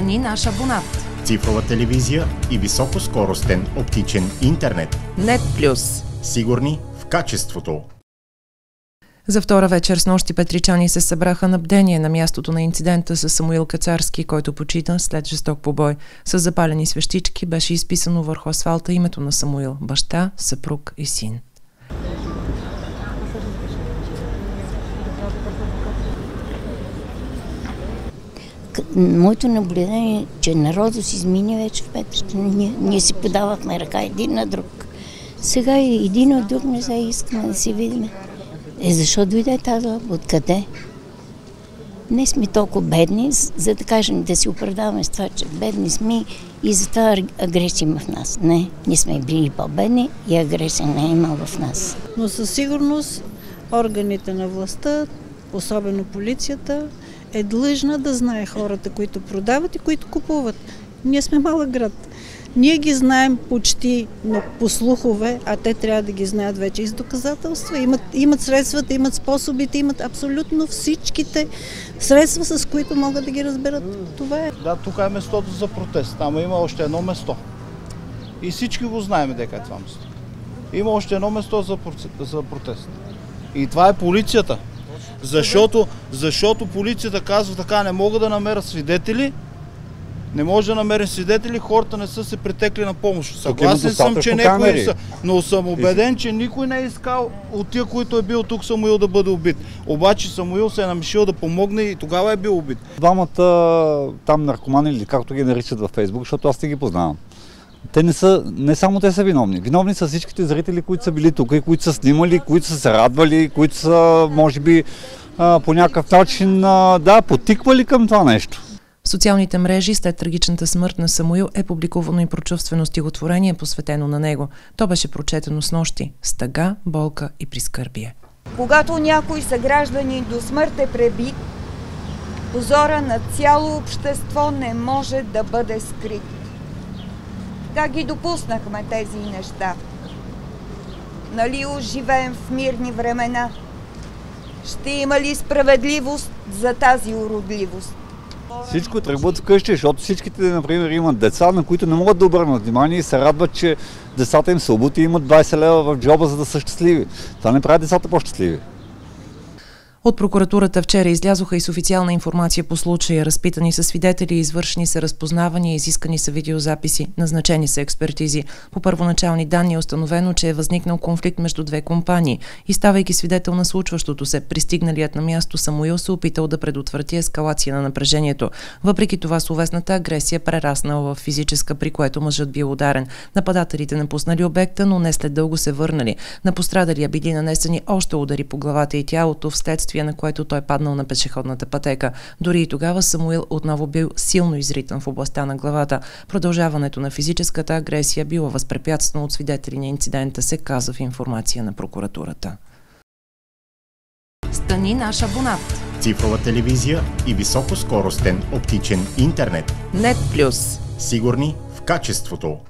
Стани наш абонат. Цифрова телевизия и високоскоростен оптичен интернет. Нет Плюс. Сигурни в качеството. За втора вечер с нощи петричани се събраха на бдение на мястото на инцидента с Самуил Кацарски, който почита след жесток побой. С запалени свещички беше изписано върху асфалта името на Самуил – баща, съпруг и син. Моето наблюдение е, че народът си измини вече в Петричани. Ние, ние си подавахме ръка един на друг. Сега един от друг не се искаме да си видим. Е, защо дойде тази Откъде? Не сме толкова бедни, за да кажем да си оправдаваме с това, че бедни сме и затова агресия има в нас. Не, ние сме били по-бедни и агресия не е има в нас. Но със сигурност органите на властта, особено полицията, е длъжна да знае хората, които продават и които купуват. Ние сме малък град. Ние ги знаем почти но по слухове, а те трябва да ги знаят вече и с доказателства. Имат, имат средствата, имат способите, имат абсолютно всичките средства, с които могат да ги разберат. Това е. Да, тук е местото за протест. Там има още едно место. И всички го знаем дека е това место. Има още едно место за, протест. И това е полицията. Защото, защото полицията казва така, не мога да намеря свидетели, не може да намерим свидетели, хората не са се притекли на помощ. Съгласен съм, че някои са, но съм убеден, че никой не е искал от тия, които е бил тук Самуил да бъде убит. Обаче Самуил се е намешил да помогне и тогава е бил убит. Двамата там наркомани или както ги наричат във Фейсбук, защото аз не ги познавам. Те не са, не само те са виновни. Виновни са всичките зрители, които са били тук и които са снимали, които са се радвали, които са, може би, по някакъв начин, да, потиквали към това нещо. В социалните мрежи след трагичната смърт на Самуил е публикувано и прочувствено стихотворение, посветено на него. То беше прочетено с нощи – стъга, болка и прискърбие. Когато някой съгражданин до смърт е пребит, позора на цяло общество не може да бъде скрит. Как ги допуснахме тези неща? Нали живеем в мирни времена? Ще има ли справедливост за тази уродливост? Всичко тръгват вкъщи, защото всичките, например, имат деца, на които не могат да обърнат внимание и се радват, че децата им са обути и имат 20 лева в джоба, за да са щастливи. Това не прави децата по-щастливи. От прокуратурата вчера излязоха и с официална информация по случая. Разпитани са свидетели, извършени са разпознавания, изискани са видеозаписи, назначени са експертизи. По първоначални данни е установено, че е възникнал конфликт между две компании. И ставайки свидетел на случващото се, пристигналият на място Самуил се опитал да предотврати ескалация на напрежението. Въпреки това словесната агресия прераснала в физическа, при което мъжът бил ударен. Нападателите напуснали обекта, но не след дълго се върнали. На пострадалия били нанесени още удари по главата и тялото, вследствие вследствие на което той паднал на пешеходната пътека. Дори и тогава Самуил отново бил силно изритан в областта на главата. Продължаването на физическата агресия било възпрепятствано от свидетели на инцидента, се казва в информация на прокуратурата. Стани наш абонат. Цифрова телевизия и високоскоростен оптичен интернет. Нет Плюс. Сигурни в качеството.